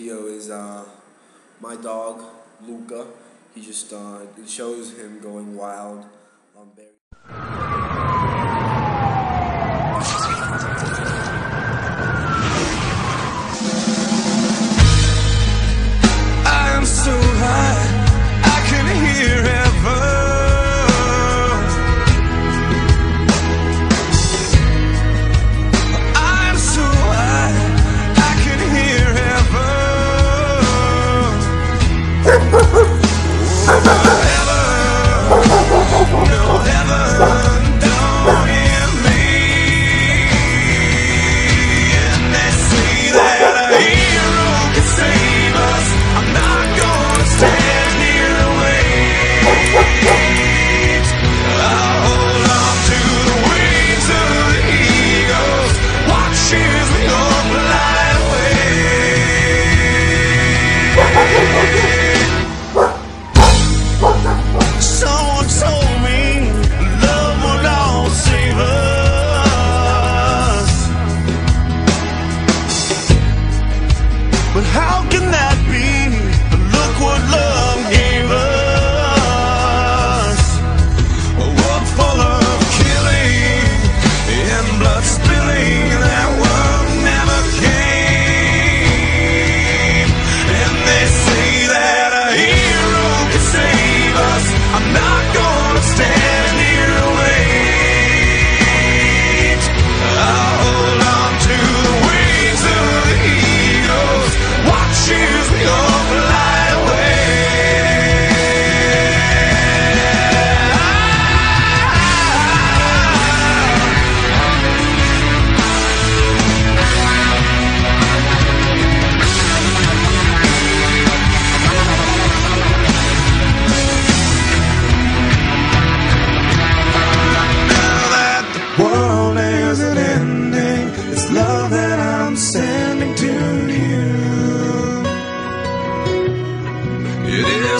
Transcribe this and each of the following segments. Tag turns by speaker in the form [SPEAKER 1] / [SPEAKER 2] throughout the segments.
[SPEAKER 1] video is uh, my dog, Luka. He just, uh, it shows him going wild on
[SPEAKER 2] um, bear.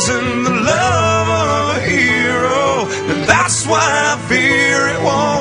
[SPEAKER 2] isn't the love of a hero, and that's why I fear it won't.